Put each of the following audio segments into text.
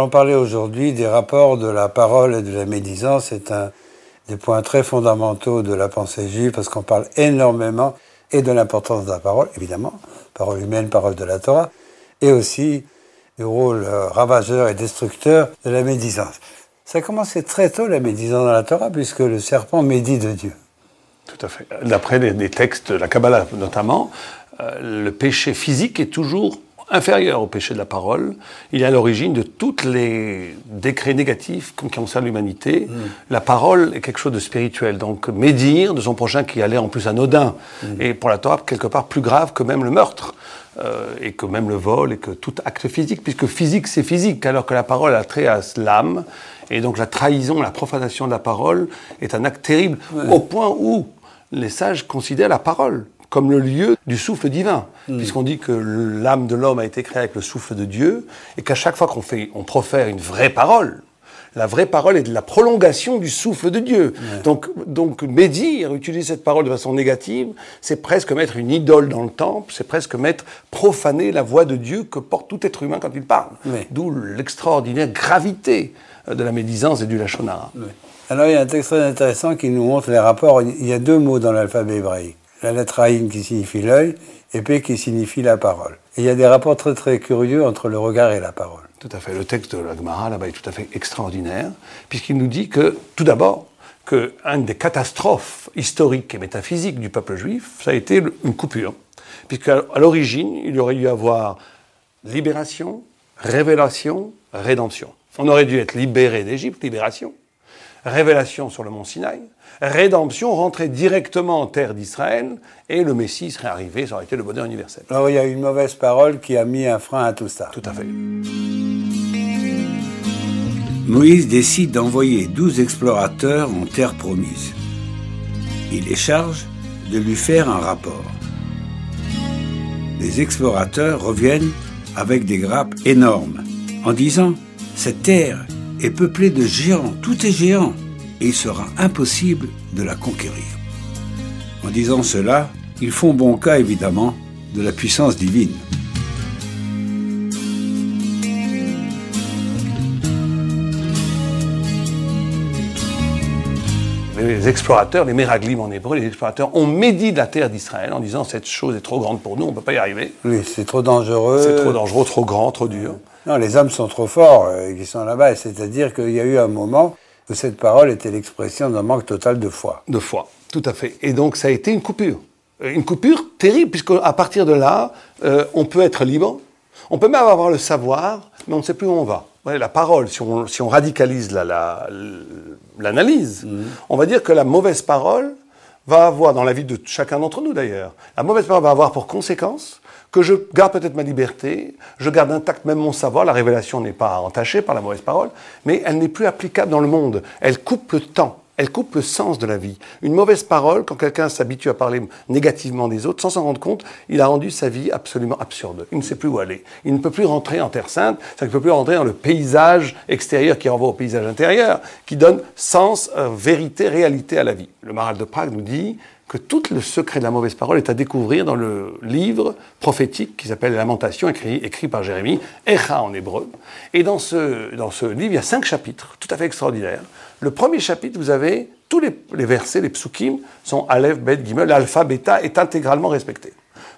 allons parler aujourd'hui des rapports de la parole et de la médisance. C'est un des points très fondamentaux de la pensée juive parce qu'on parle énormément et de l'importance de la parole, évidemment, parole humaine, parole de la Torah, et aussi du rôle euh, ravageur et destructeur de la médisance. Ça a commencé très tôt la médisance dans la Torah puisque le serpent médit de Dieu. Tout à fait. D'après des, textes, la Kabbalah notamment, euh, le péché physique est toujours inférieur au péché de la parole. Il est à l'origine de tous les décrets négatifs qui concernent l'humanité. Mm. La parole est quelque chose de spirituel. Donc, médire de son prochain qui allait en plus anodin, mm. et pour la Torah, quelque part plus grave que même le meurtre. Euh, et que même le vol, et que tout acte physique, puisque physique c'est physique, alors que la parole a trait à l'âme, et donc la trahison, la profanation de la parole est un acte terrible, au point où les sages considèrent la parole comme le lieu du souffle divin, hmm. puisqu'on dit que l'âme de l'homme a été créée avec le souffle de Dieu, et qu'à chaque fois qu'on fait, on profère une vraie parole, la vraie parole est de la prolongation du souffle de Dieu. Donc, donc, médire, utiliser cette parole de façon négative, c'est presque mettre une idole dans le temple, c'est presque mettre profaner la voix de Dieu que porte tout être humain quand il parle. D'où l'extraordinaire gravité euh, de la médisance et du lachonara. Alors, il y a un texte très intéressant qui nous montre les rapports. Il y a deux mots dans l'alphabet hébraïque la lettre Aïn qui signifie l'œil et P qui signifie la parole. Et il y a des rapports très très curieux entre le regard et la parole. Tout à fait. Le texte de la Gemara là-bas est tout à fait extraordinaire, puisqu'il nous dit que, tout d'abord, qu'une des catastrophes historiques et métaphysiques du peuple juif, ça a été une coupure. Puisqu'à l'origine, il aurait dû avoir libération, révélation, rédemption. On aurait dû être libéré d'Égypte, libération, révélation sur le mont Sinaï, rédemption rentrait directement en terre d'Israël et le Messie serait arrivé, ça aurait été le bonheur universel. Alors il y a une mauvaise parole qui a mis un frein à tout ça. Tout à fait. Moïse décide d'envoyer douze explorateurs en terre promise. Il les charge de lui faire un rapport. Les explorateurs reviennent avec des grappes énormes en disant Cette terre est peuplée de géants, tout est géant et il sera impossible de la conquérir. En disant cela, ils font bon cas évidemment de la puissance divine. les explorateurs, les méraglim en hébreu, les explorateurs ont médit de la terre d'Israël en disant cette chose est trop grande pour nous, on ne peut pas y arriver. Oui, c'est trop dangereux. C'est trop dangereux, trop grand, trop dur. Non, les hommes sont trop forts euh, qui sont là-bas. C'est-à-dire qu'il y a eu un moment que cette parole était l'expression d'un manque total de foi. De foi, tout à fait. Et donc ça a été une coupure. Euh, une coupure terrible, puisqu'à partir de là, euh, on peut être libre, on peut même avoir le savoir, mais on ne sait plus où on va. la parole, si on, si on radicalise l'analyse, mhm. on va dire que la mauvaise parole va avoir, dans la vie de chacun d'entre nous d'ailleurs, la mauvaise parole va avoir pour conséquence que je garde peut-être ma liberté, je garde intact même mon savoir, la révélation n'est pas entachée par la mauvaise parole, mais elle n'est plus applicable dans le monde. Elle coupe le temps, elle coupe le sens de la vie. Une mauvaise parole, quand quelqu'un s'habitue à parler négativement des autres, sans s'en rendre compte, il a rendu sa vie absolument absurde. Il ne sait plus où aller. Il ne peut plus rentrer en Terre Sainte, il ne peut plus rentrer dans le paysage extérieur qui renvoie au paysage intérieur, qui donne sens, euh, vérité, réalité à la vie. Le Maral de Prague nous dit que tout le secret de la mauvaise parole est à découvrir dans le livre prophétique qui s'appelle Lamentation, écrit, écrit par Jérémie, Echa en hébreu. Et dans ce, livre, il y a cinq chapitres, tout à fait extraordinaires. Le premier chapitre, vous avez tous les, versets, les psukim, sont Aleph, Bet, Gimel, l'alpha, bêta est intégralement respecté.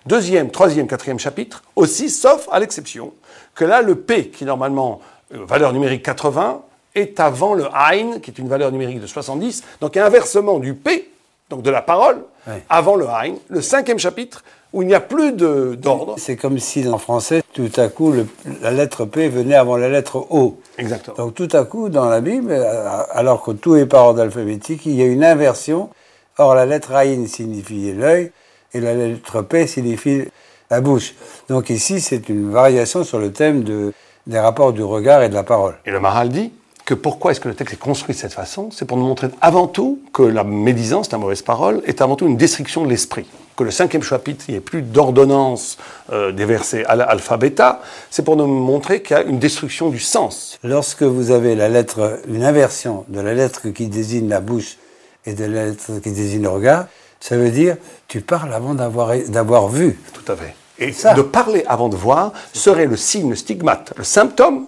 Deuxième, troisième, quatrième chapitre, aussi, sauf à l'exception que là, le P, qui normalement euh, valeur numérique 80, est avant le Ein, qui est une valeur numérique de 70. Donc, inversement du P, donc de la parole, avant le Hein, le cinquième chapitre, où il n'y a plus d'ordre. C'est comme si en français, tout à coup, la lettre P venait avant la lettre O. Exactement. Donc tout à coup, dans la Bible, euh, alors que tout est par ordre alphabétique, il y a une inversion. Or, la lettre Aïn signifie l'œil et la lettre P signifie la bouche. Donc ici, c'est une variation sur le thème de, des rapports du regard et de la parole. Et le Maral dit que pourquoi est-ce que le texte est construit de cette façon C'est pour nous montrer avant tout que la médisance, la mauvaise parole, est avant tout une destruction de l'esprit. Que le cinquième chapitre, il n'y ait plus d'ordonnance euh, des versets alpha-bêta, c'est pour nous montrer qu'il y a une destruction du sens. Lorsque vous avez la lettre, une inversion de la lettre qui désigne la bouche et de la lettre qui désigne le regard, ça veut dire tu parles avant d'avoir vu. Tout à fait. Et de parler avant de voir serait le signe, le stigmate, le symptôme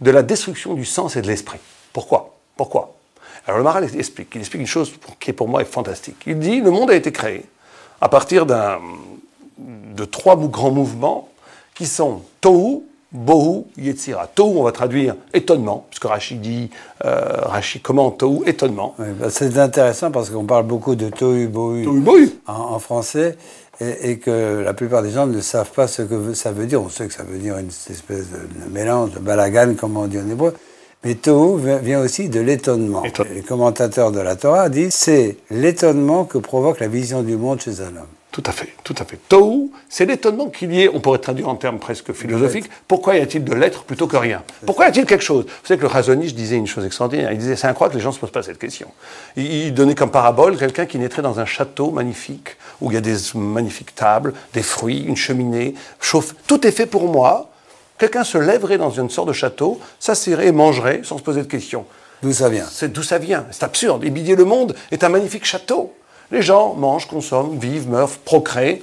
de la destruction du sens et de l'esprit. Pourquoi? Pourquoi? Alors le Maral explique, il explique une chose qui pour moi est fantastique. Il dit le monde a été créé à partir de trois grands mouvements qui sont Tohu, Bohu, Yetzira. Tohu, on va traduire étonnement, puisque Rachid dit, euh, Rachid commente Tohu, étonnement. Bah, c'est intéressant parce qu'on parle beaucoup de Tohu, Bohu, En, français, et, que la plupart des gens ne savent pas ce que ça veut dire. On sait que ça veut dire une espèce de, mélange, de balagan, comme on dit en hébreu. Mais Tohu vient aussi de l'étonnement. Les commentateurs de la Torah disent c'est l'étonnement que provoque la vision du monde chez un homme. Tout à fait, tout à fait. Tohu, c'est l'étonnement qu'il y ait, on pourrait traduire en termes presque philosophiques, pourquoi y a-t-il de l'être plutôt que rien? Pourquoi y a-t-il quelque chose? Vous savez que le Razonich disait une chose extraordinaire. Il disait, c'est incroyable que les gens ne se posent pas cette question. Il, donnait comme parabole quelqu'un qui naîtrait dans un château magnifique, où il y a des magnifiques tables, des fruits, une cheminée, chauffe. Tout est fait pour moi. Quelqu'un se lèverait dans une sorte de château, s'assirait et mangerait sans se poser de questions. D'où ça vient? C'est d'où ça vient? C'est absurde. Et le Monde est un magnifique château. Les gens mangent, consomment, vivent, meurent, procréent,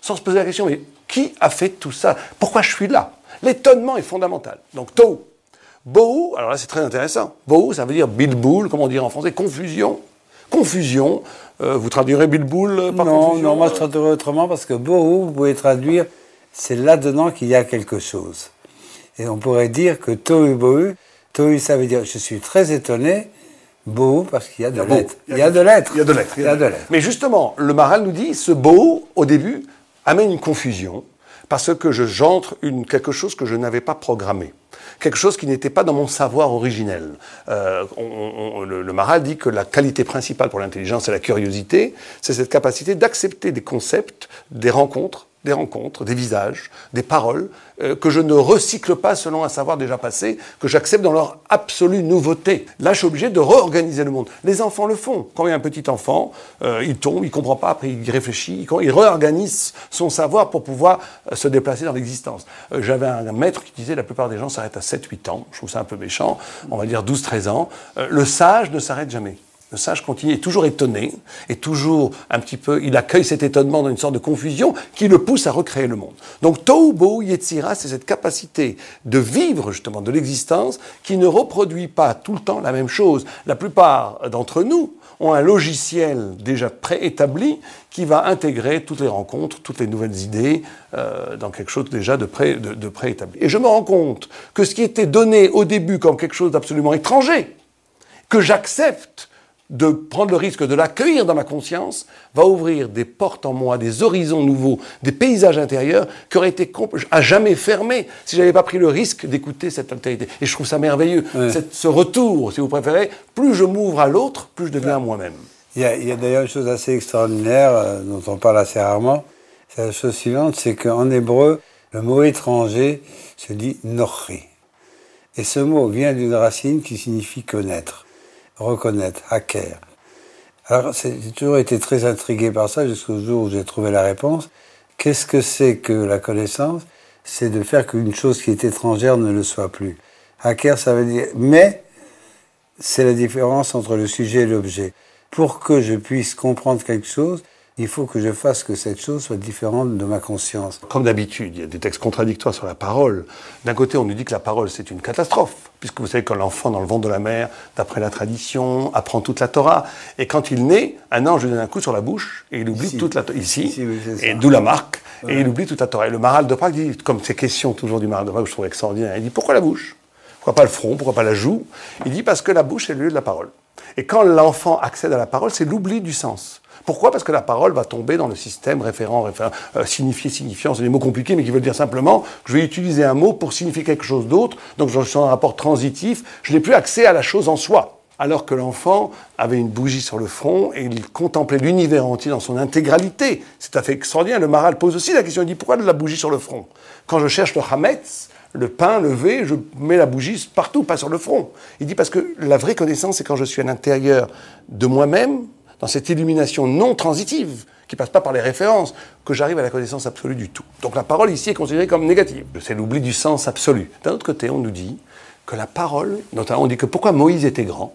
sans se poser la question, mais qui a fait tout ça? Pourquoi je suis là? L'étonnement est fondamental. Donc, tôt. Bohu, alors là c'est très intéressant. Bohu, ça veut dire bilboul, comment dire en français Confusion. Confusion. Euh, vous traduirez bilboul par non, confusion Non, moi je traduirais autrement parce que bohu, vous pouvez traduire, c'est là-dedans qu'il y a quelque chose. Et on pourrait dire que tohu bohu, tohu ça veut dire je suis très étonné, Beau parce qu'il y a de l'être. Il y a de l'être. Il y a de l'être. Il y a de l'être. Mais justement, le Maral nous dit, ce beau, au début, amène une confusion, parce que j'entre quelque chose que je n'avais pas programmé. Quelque chose qui n'était pas dans mon savoir originel. Euh, le, le, Maral dit que la qualité principale pour l'intelligence et la curiosité, c'est cette capacité d'accepter des concepts, des rencontres, des rencontres, des visages, des paroles, euh, que je ne recycle pas selon un savoir déjà passé, que j'accepte dans leur absolue nouveauté. Là, je suis obligé de réorganiser le monde. Les enfants le font. Quand il y a un petit enfant, euh, il tombe, il comprend pas, après il réfléchit, il, réorganise son savoir pour pouvoir euh, se déplacer dans l'existence. J'avais un, maître qui disait la plupart des gens s'arrêtent à 7-8 ans. Je trouve ça un peu méchant. On va dire 12-13 ans. le sage ne s'arrête jamais. Le sage continue, est toujours étonné, et toujours un petit peu, il accueille cet étonnement dans une sorte de confusion qui le pousse à recréer le monde. Donc Tohu Bohu Yetzira, c'est cette capacité de vivre justement de l'existence qui ne reproduit pas tout le temps la même chose. La plupart d'entre nous ont un logiciel déjà préétabli qui va intégrer toutes les rencontres, toutes les nouvelles idées euh, dans quelque chose déjà de, de préétabli. Et je me rends compte que ce qui était donné au début comme quelque chose d'absolument étranger, que j'accepte, de prendre le risque de l'accueillir dans ma conscience va ouvrir des portes en moi, des horizons nouveaux, des paysages intérieurs qui auraient été à jamais fermés si j'avais pas pris le risque d'écouter cette altérité. Et je trouve ça merveilleux, ce retour, si vous préférez. Plus je m'ouvre à l'autre, plus je deviens moi-même. Il y a, d'ailleurs une chose assez extraordinaire euh, dont on parle assez rarement. C'est la chose suivante, c'est qu'en hébreu, le mot étranger se dit nochi. Et ce mot vient d'une racine qui signifie connaître reconnaître, hacker. Alors, j'ai toujours été très intrigué par ça jusqu'au jour où j'ai trouvé la réponse. Qu'est-ce que c'est que la connaissance? C'est de faire qu'une chose qui est étrangère ne le soit plus. Hacker, ça veut dire, mais c'est la différence entre le sujet et l'objet. Pour que je puisse comprendre quelque chose, il faut que je fasse que cette chose soit différente de ma conscience. Comme d'habitude, il y a des textes contradictoires sur la parole. D'un côté, on nous dit que la parole, c'est une catastrophe, puisque vous savez que l'enfant dans le ventre de la mère, d'après la tradition, apprend toute la Torah. Et quand il naît, un ange lui donne un coup sur la bouche, et il oublie toute la Torah. Ici, et d'où la marque, et il oublie toute la Torah. Et le Maral de Prague dit, comme ces questions toujours du Maral de Prague, je trouve extraordinaire, il dit, pourquoi la bouche? Pourquoi pas le front? Pourquoi pas la joue? Il dit, parce que la bouche est le lieu de la parole. Et quand l'enfant accède à la parole, c'est l'oubli du sens. Pourquoi? Parce que la parole va tomber dans le système référent, référent euh, signifié, signifiant. C'est des mots compliqués, mais qui veulent dire simplement je vais utiliser un mot pour signifier quelque chose d'autre. Donc je suis un rapport transitif. Je n'ai plus accès à la chose en soi. Alors que l'enfant avait une bougie sur le front et il contemplait l'univers entier dans son intégralité. C'est tout à fait extraordinaire. Le Maral pose aussi la question. Il dit pourquoi de la bougie sur le front? Quand je cherche le Hametz, le pain levé, je mets la bougie partout, pas sur le front. Il dit parce que la vraie connaissance, c'est quand je suis à l'intérieur de moi-même, dans cette illumination non transitive, qui passe pas par les références, que j'arrive à la connaissance absolue du tout. Donc la parole ici est considérée comme négative. C'est l'oubli du sens absolu. D'un autre côté, on nous dit que la parole, notamment on dit que pourquoi Moïse était grand?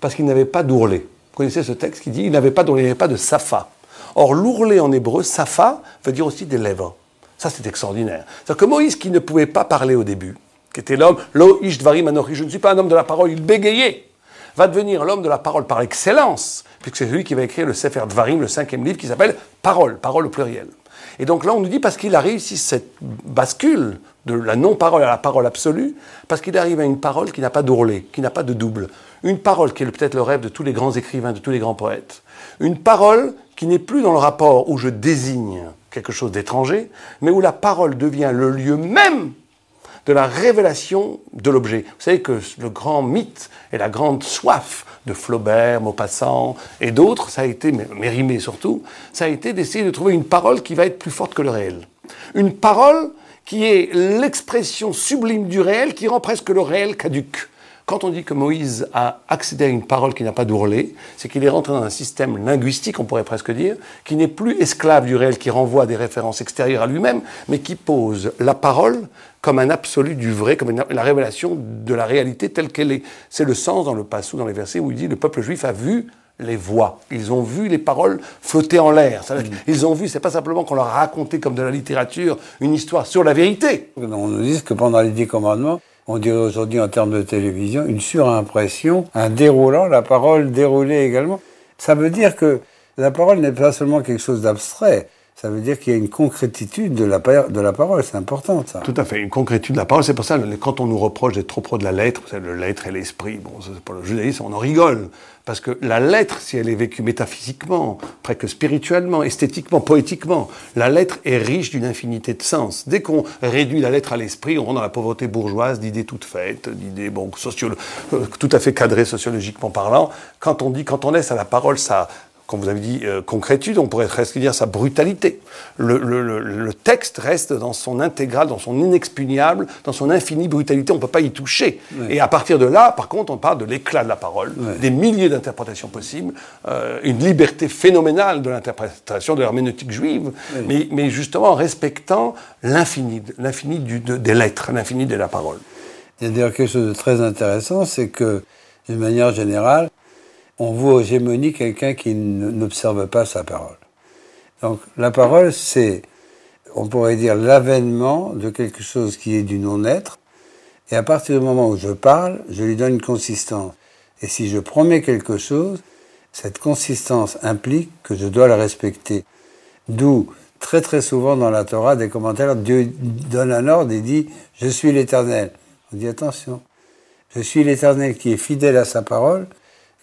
Parce qu'il n'avait pas d'ourlet. Vous connaissez ce texte qui dit il n'avait pas d'ourlet, il n'avait pas de safa. Or l'ourlet en hébreu, safa, veut dire aussi des lèvres. Ça c'est extraordinaire. C'est-à-dire que Moïse qui ne pouvait pas parler au début, qui était l'homme, Lo ish dvarim anochi, je ne suis pas un homme de la parole, il bégayait, va devenir l'homme de la parole par excellence, puisque c'est lui qui va écrire le Sefer Dvarim, le cinquième livre, qui s'appelle Parole, parole au pluriel. Et donc là, on nous dit parce qu'il a réussi cette bascule de la non-parole à la parole absolue, parce qu'il arrive à une parole qui n'a pas d'ourlet, qui n'a pas de double. Une parole qui est peut-être le rêve de tous les grands écrivains, de tous les grands poètes. Une parole qui n'est plus dans le rapport où je désigne quelque chose d'étranger, mais où la parole devient le lieu même de la révélation de l'objet. Vous savez que le grand mythe et la grande soif de Flaubert, Maupassant et d'autres, ça a été, Mérimée surtout, ça a été d'essayer de trouver une parole qui va être plus forte que le réel. Une parole qui est l'expression sublime du réel qui rend presque le réel caduque. Quand on dit que Moïse a accédé à une parole qui n'a pas d'ourlet, c'est qu'il est rentré dans un système linguistique, on pourrait presque dire, qui n'est plus esclave du réel, qui renvoie des références extérieures à lui-même, mais qui pose la parole comme un absolu du vrai, comme la révélation de la réalité telle qu'elle est. C'est le sens dans le passou, dans les versets où il dit le peuple juif a vu les voix. Ils ont vu les paroles flotter en l'air. Ils ont vu, c'est pas simplement qu'on leur a raconté comme de la littérature une histoire sur la vérité. On nous dit que pendant les dix commandements, on dirait aujourd'hui en termes de télévision, une surimpression, un déroulant, la parole déroulée également. Ça veut dire que la parole n'est pas seulement quelque chose d'abstrait, ça veut dire qu'il y a une concrétitude de la, parole, c'est important ça. Tout à fait, une concrétude de la parole, c'est pour ça, quand on nous reproche d'être trop pro de la lettre, c'est le lettre et l'esprit, bon, c'est pour le judaïsme, on en rigole. Parce que la lettre, si elle est vécue métaphysiquement, presque spirituellement, esthétiquement, poétiquement, la lettre est riche d'une infinité de sens. Dès qu'on réduit la lettre à l'esprit, on rentre dans la pauvreté bourgeoise d'idées toutes faites, d'idées bon, euh, tout à fait cadrées sociologiquement parlant. Quand on dit, quand on laisse à la parole ça comme vous avez dit, euh, concrétude, on pourrait presque dire sa brutalité. Le, texte reste dans son intégral, dans son inexpugnable, dans son infinie brutalité, on ne peut pas y toucher. Et à partir de là, par contre, on parle de l'éclat de la parole, des milliers d'interprétations possibles, euh, une liberté phénoménale de l'interprétation de l'herméneutique juive, mais, mais, justement en respectant l'infini, l'infini des lettres, l'infini de la parole. Il y a d'ailleurs quelque chose de très intéressant, c'est que, d'une manière générale, on voit aux gémonies quelqu'un qui n'observe pas sa parole. Donc la parole, c'est, on pourrait dire, l'avènement de quelque chose qui est du non-être. Et à partir du moment où je parle, je lui donne une consistance. Et si je promets quelque chose, cette consistance implique que je dois la respecter. D'où, très très souvent dans la Torah, des commentaires, Dieu donne un ordre et dit, je suis l'Éternel. On dit, attention, je suis l'Éternel qui est fidèle à sa parole,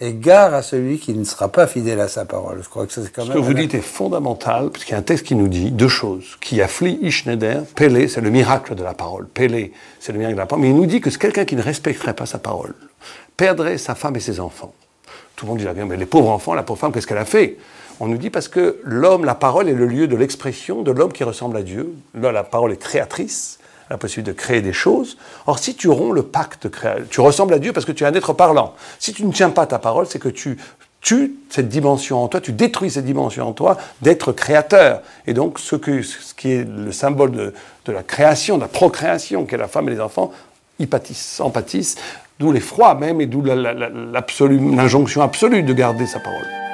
et gare à celui qui ne sera pas fidèle à sa parole. Je crois que c'est quand même. Ce que vous dites est fondamental, puisqu'il y a un texte qui nous dit deux choses. Qui afflie Ishneder, Pélé, c'est le miracle de la parole. Pélé, c'est le miracle de la parole. Mais il nous dit que c'est quelqu'un qui ne respecterait pas sa parole perdrait sa femme et ses enfants. Tout le monde dit, mais les pauvres enfants, la pauvre femme, qu'est-ce qu'elle a fait? On nous dit parce que l'homme, la parole est le lieu de l'expression de l'homme qui ressemble à Dieu. Là, la parole est créatrice la possibilité de créer des choses. Or, si tu romps le pacte, tu ressembles à Dieu parce que tu es un être parlant. Si tu ne tiens pas ta parole, c'est que tu tues cette dimension en toi, tu détruis cette dimension en toi d'être créateur. Et donc, ce, qui est le symbole de, la création, de la procréation, qu'est la femme et les enfants, y pâtissent, en pâtissent, d'où l'effroi même et d'où l'injonction absolue de garder sa parole.